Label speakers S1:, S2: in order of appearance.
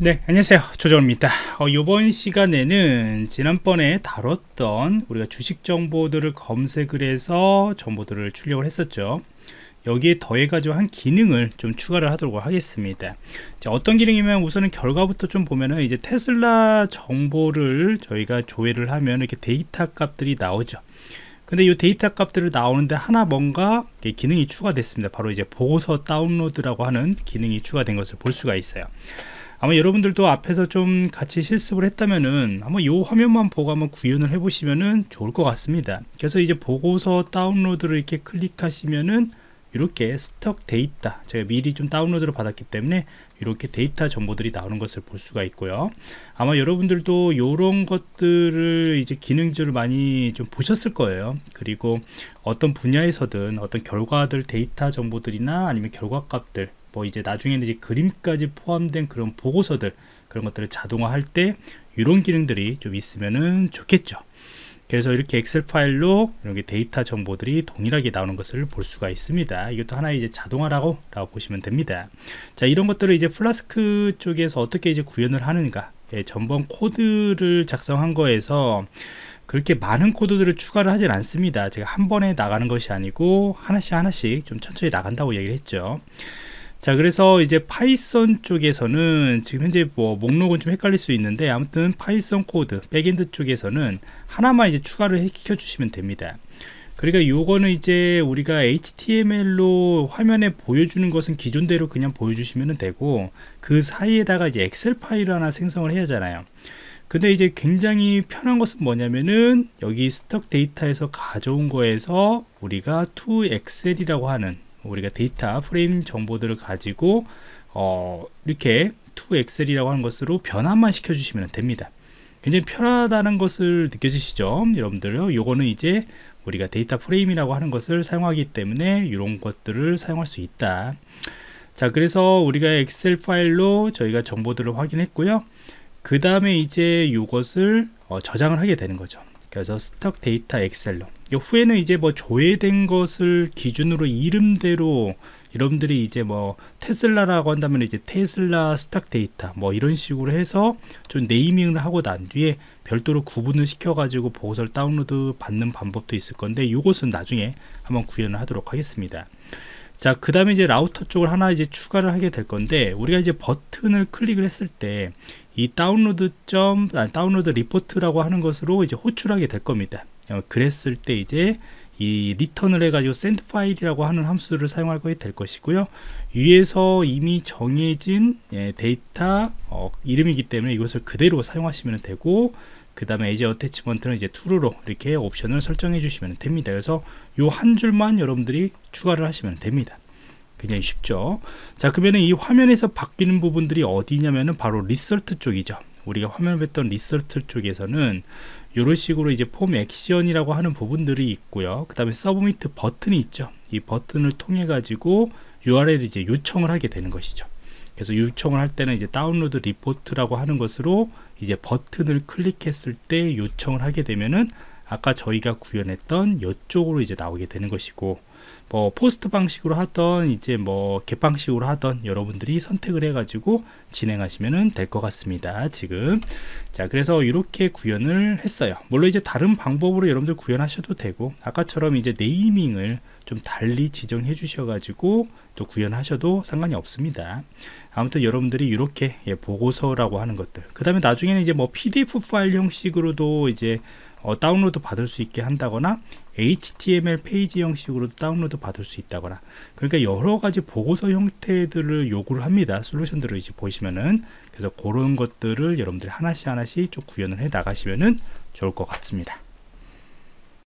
S1: 네 안녕하세요. 조정입니다. 어, 이번 시간에는 지난번에 다뤘던 우리가 주식 정보들을 검색을 해서 정보들을 출력을 했었죠. 여기에 더해 가지고 한 기능을 좀 추가를 하도록 하겠습니다. 자, 어떤 기능이면 우선은 결과부터 좀 보면은 이제 테슬라 정보를 저희가 조회를 하면 이렇게 데이터 값들이 나오죠. 근데 이 데이터 값들을 나오는데 하나 뭔가 기능이 추가됐습니다. 바로 이제 보고서 다운로드라고 하는 기능이 추가된 것을 볼 수가 있어요 아마 여러분들도 앞에서 좀 같이 실습을 했다면은 한번 이 화면만 보고 한번 구현을 해 보시면은 좋을 것 같습니다. 그래서 이제 보고서 다운로드를 이렇게 클릭하시면은 이렇게 stock 데이터 제가 미리 좀 다운로드를 받았기 때문에 이렇게 데이터 정보들이 나오는 것을 볼 수가 있고요. 아마 여러분들도 이런 것들을 이제 기능들을 많이 좀 보셨을 거예요. 그리고 어떤 분야에서든 어떤 결과들 데이터 정보들이나 아니면 결과값들 뭐 이제 나중에는 이제 그림까지 포함된 그런 보고서들 그런 것들을 자동화할 때 이런 기능들이 좀 있으면은 좋겠죠 그래서 이렇게 엑셀 파일로 이렇게 데이터 정보들이 동일하게 나오는 것을 볼 수가 있습니다. 이것도 하나의 이제 자동화라고 라고 보시면 됩니다. 자, 이런 것들을 이제 플라스크 쪽에서 어떻게 이제 구현을 하는가. 예, 전번 코드를 작성한 거에서 그렇게 많은 코드들을 추가를 하진 않습니다. 제가 한 번에 나가는 것이 아니고 하나씩 하나씩 좀 천천히 나간다고 얘기를 했죠. 자 그래서 이제 파이썬 쪽에서는 지금 현재 뭐 목록은 좀 헷갈릴 수 있는데 아무튼 파이썬 코드 backend 쪽에서는 하나만 이제 추가를 시켜 주시면 됩니다. 그러니까 요거는 이제 우리가 HTML로 화면에 보여주는 것은 기존대로 그냥 보여주시면 되고 그 사이에다가 이제 엑셀 파일을 하나 생성을 해야 하잖아요. 근데 이제 굉장히 편한 것은 뭐냐면은 여기 stock 데이터에서 가져온 거에서 우리가 to Excel이라고 하는 우리가 데이터 프레임 정보들을 가지고 어, 이렇게 to excel이라고 하는 것으로 변환만 시켜주시면 됩니다. 굉장히 편하다는 것을 느껴지시죠? 여러분들 요거는 이제 우리가 데이터 프레임이라고 하는 것을 사용하기 때문에 이런 것들을 사용할 수 있다. 자 그래서 우리가 엑셀 파일로 저희가 정보들을 확인했고요. 그 다음에 이제 이것을 어, 저장을 하게 되는 거죠. 그래서 stock data 엑셀로. 후에는 이제 뭐 조회된 것을 기준으로 이름대로 여러분들이 이제 뭐 테슬라라고 한다면 이제 테슬라 stock data 뭐 이런 식으로 해서 좀 naming을 하고 난 뒤에 별도로 구분을 시켜 가지고 보고서를 다운로드 받는 방법도 있을 건데 이것은 나중에 한번 구현을 하도록 하겠습니다. 자 그 다음에 이제 라우터 쪽을 하나 이제 추가를 하게 될 건데 우리가 이제 버튼을 클릭을 했을 때 이 다운로드 점 아, download report라고 하는 것으로 이제 호출하게 될 겁니다. 어, 그랬을 때 이제 이 리턴을 해가지고 send file이라고 하는 함수를 거에 될 것이고요. 위에서 이미 정해진 예, 데이터 어, 이름이기 때문에 이것을 그대로 사용하시면 되고 그 다음에 as attachment는 이제 true로 이렇게 옵션을 설정해 주시면 됩니다. 그래서 요 한 줄만 여러분들이 추가를 하시면 됩니다 굉장히 쉽죠. 자 그러면 이 화면에서 바뀌는 부분들이 어디냐면은 바로 result 쪽이죠. 우리가 화면을 봤던 result 쪽에서는 이런 식으로 이제 form action이라고 하는 부분들이 있고요. 그 다음에 submit 버튼이 있죠. 이 버튼을 통해 가지고 URL을 이제 요청을 하게 되는 것이죠. 그래서 요청을 할 때는 이제 download report라고 하는 것으로 이제 버튼을 클릭했을 때 요청을 하게 되면은 아까 저희가 구현했던 이쪽으로 이제 나오게 되는 것이고 뭐 post 방식으로 하던 이제 뭐 get 방식으로 하던 여러분들이 선택을 해 가지고 진행하시면 될 것 같습니다 지금. 자 그래서 이렇게 구현을 했어요. 물론 이제 다른 방법으로 여러분들 구현하셔도 되고 아까처럼 이제 naming을 좀 달리 지정해 주셔 가지고 또 구현하셔도 상관이 없습니다. 아무튼 여러분들이 이렇게 예, 보고서라고 하는 것들. 그 다음에 나중에는 이제 뭐 pdf 파일 형식으로도 이제 어, 다운로드 받을 수 있게 한다거나 HTML 페이지 형식으로도 다운로드 받을 수 있다거나. 그러니까 여러 가지 보고서 형태들을 요구를 합니다. 솔루션들을 이제 보시면은. 그래서 그런 것들을 여러분들이 하나씩 하나씩 좀 구현을 해 나가시면은 좋을 것 같습니다